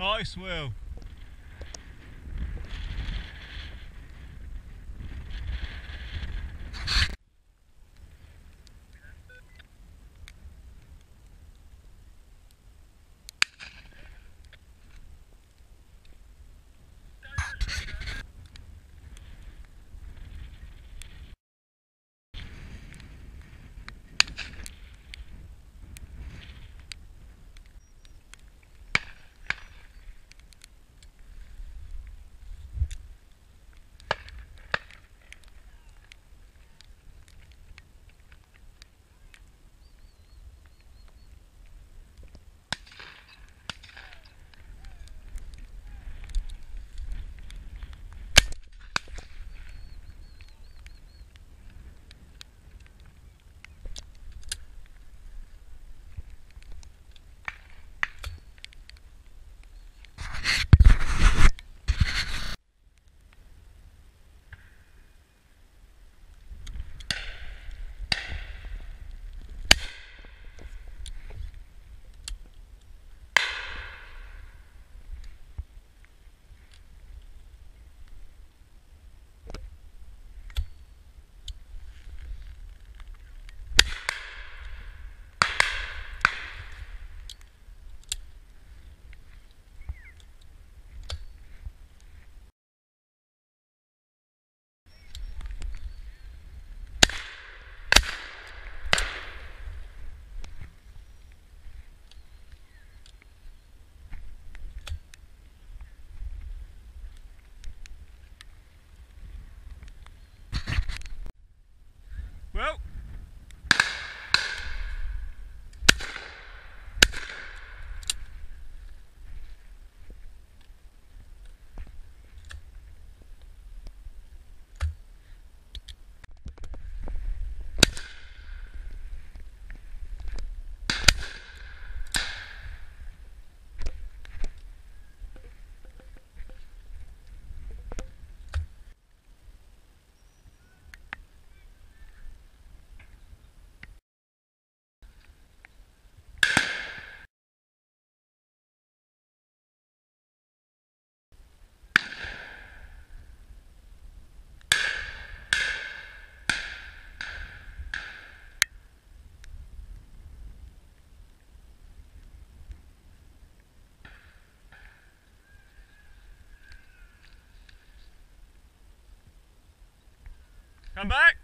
Nice, Will. Come back.